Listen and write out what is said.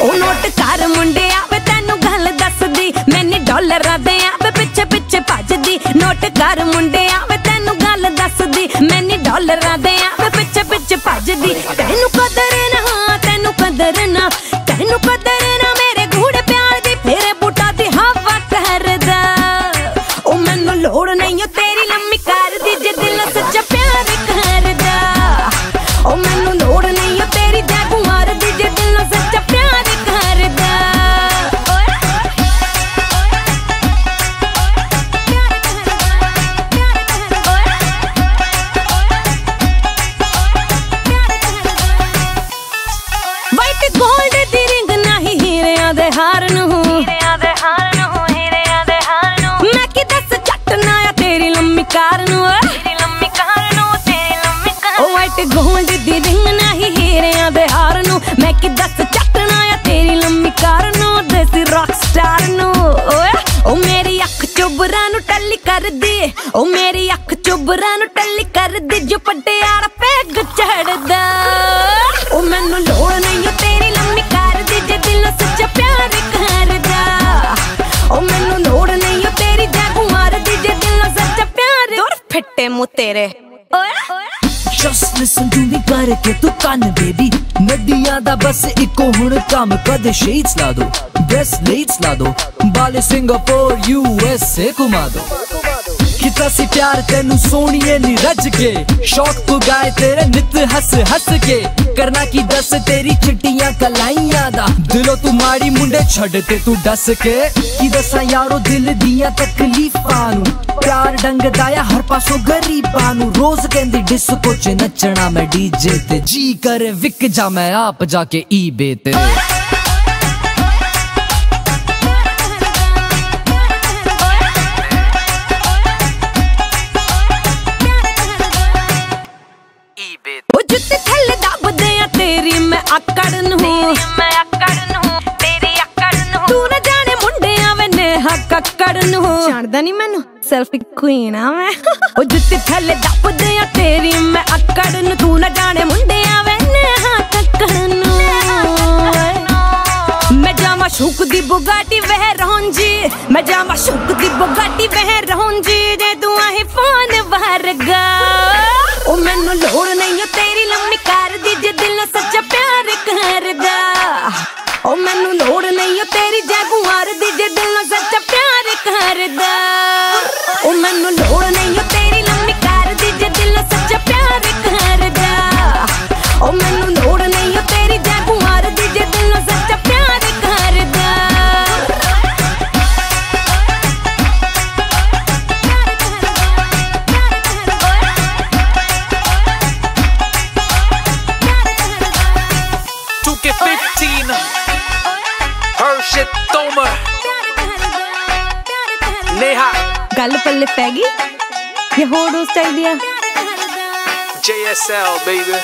ਉਹ ਨੋਟ ਕਰ ਮੁੰਡਿਆ ਵੇ ਤੈਨੂੰ ਗੱਲ ਦੱਸਦੀ। ਮੈਨੇ ਡਾਲਰਾਂ ਦੇ ਆਵੇ ਪਿੱਛੇ ਪਿੱਛੇ ਭੱਜਦੀ। ਨੋਟ ਕਰ ਮੁੰਡਿਆ ਵੇ ਤੈਨੂੰ ਗੱਲ ਦੱਸਦੀ। ਮੈਨੇ ਡਾਲਰਾਂ ਦੇ ਆਵੇ ਪਿੱਛੇ ਪਿੱਛੇ ਭੱਜਦੀ। ਤੈਨੂੰ ਕਦਰ ਨਾ, ਤੈਨੂੰ ਕਦਰ ਕਾਰ ਉਹ ਰਿੰਗ ਨਹੀਂ ਹੀਰਿਆਂ ਦੇ ਹਾਰ ਨੂੰ। ਮੈਂ ਕੀ ਦੱਸ ਚੱਟਣਾ ਆ ਤੇਰੀ ਲੰਮੀ ਕਾਰ ਨੂੰ? ਦੇਸੀ ਰੌਕ ਸਟਾਰ ਨੂੰ। ਓਏ ਉਹ ਮੇਰੀ ਅੱਖ ਚੁਬਰਾਂ ਨੂੰ ਟੱਲੀ ਕਰਦੀ। ਉਹ ਮੇਰੀ ਅੱਖ ਚੁਬਰਾਂ ਨੂੰ ਟੱਲੀ ਕਰਦੀ, ਜੋ ਪਟਿਆਲਾ ਪੈਗ ਚੜਦਾ ਉਹ ਮੈਨੂੰ ਲੋੜ ਨਹੀਂ ਓ ਤੇਰੀ ਲੰਮੀ ਕਾਰ ਦੀ, ਜੇ ਦਿਲ ਸੱਚਾ ਪਿਆਰ ਕਰਦਾ। ਉਹ ਮੈਨੂੰ ਲੋੜ ਨਹੀਂ ਓ ਤੇਰੀ ਜੈਗੁਆਰ ਦੀ, ਜੇ ਦਿਲ ਸੱਚਾ ਪਿਆਰ ਦੁਰ ਫਿੱਟੇ ਮੂੰ ਤੇਰੇ। ਓਏ ਜਸਟ ਲਿਸਨ ਟੂ ਮੀ ਕਰਕੇ ਤੂੰ ਕੰਨ ਬੇਬੀ। ਨਦੀਆਂ ਦਾ ਬਸ ਇੱਕੋ ਹੁਣ ਕੰਮ, ਕਦੇ ਸ਼ੇਡਸ ਲਾ ਦੋ ਬ੍ਰੈਸਲੇਟਸ ਲਾ ਦੋ। ਬਾਲੇ ਸਿੰਗਾਪੁਰ ਯੂ ਐਸ ਏ ਘੁਮਾ ਦੋ। ਕੀਤਾ ਸੀ ਪਿਆਰ ਤੈਨੂੰ ਸੋਹਣੀਏ ਨੀ ਰੱਜ ਕੇ। ਸ਼ੌਕ ਪੁਗਾਏ ਤੇਰੇ ਨਿਤ ਹੱਸ ਹੱਸ ਕੇ। ਕਰਨਾ ਕੀ ਦੱਸ ਤੇਰੀ ਚਿੱਟੀਆਂ ਕਲਾਈਆਂ ਦਾ। ਦਿਲੋਂ ਤੂੰ ਮਾੜੀ ਮੁੰਡੇ ਛੱਡ ਤੇ ਤੂੰ ਦੱਸ ਕੇ। ਕੀ ਦੱਸਾਂ ਯਾਰੋ ਦਿਲ ਦੀਆਂ ਤਕਲੀਫਾਂ ਨੂੰ। ਪਿਆਰ ਡੰਗਦਾ ਆ ਹਰ ਪਾਸੋਂ ਗਰੀਬਾਂ ਨੂੰ। ਰੋਜ਼ ਕਹਿੰਦੀ ਡਿਸਕੋ ਚ ਨੱਚਣਾ ਮੈਂ ਡੀਜੇ ਤੇ। ਜੀ ਕਰੇ ਵਿਕ ਜਾ ਮੈਂ ਆਪ ਜਾ ਕੇ ਈਬੇ ਤੇ। ਆਕੜ ਨੂੰ। ਮੈਂ ਆਕੜ ਨੂੰ ਤੇਰੀ ਆਕੜ ਨੂੰ। ਤੂੰ ਨਾ ਜਾਣੇ ਮੁੰਡਿਆਂ ਵੇ ਨੇਹਾ ਕੱਕੜ ਨੂੰ। ਜਾਣਦਾ ਨਹੀਂ ਮੈਨੂੰ? ਸੈਲਫੀ ਕੁਈਨ ਆ ਮੈਂ। ਉਹ ਜੁੱਤੇ ਥੱਲੇ ਦੱਬਦੇ ਆ ਤੇਰੀ ਮੈਂ ਆਕੜ ਨੂੰ। ਤੂੰ ਨਾ ਜਾਣੇ ਮੁੰਡਿਆਂ ਵੇ ਨੇਹਾ ਕੱਕੜ ਨੂੰ। ਮੈਂ ਜਾਵਾਂ ਸ਼ੁਕ ਦੀ ਬੁਗਾਟੀ ਵਹਿ ਰਹੁੰਜੀ। ਮੈਂ ਜਾਵਾਂ ਸ਼ੁਕ ਦੀ ਬੁਗਾਟੀ ਵਹਿ ਰਹੁੰਜੀ। ਜੇ Hershit Tomer Neha ਗੱਲ ਪੱਲੇ ਪੈ ਗਈ ਇਹ ਹੋਰ ਉਸ ਚਾਹੀਦੀ ਆ JSL baby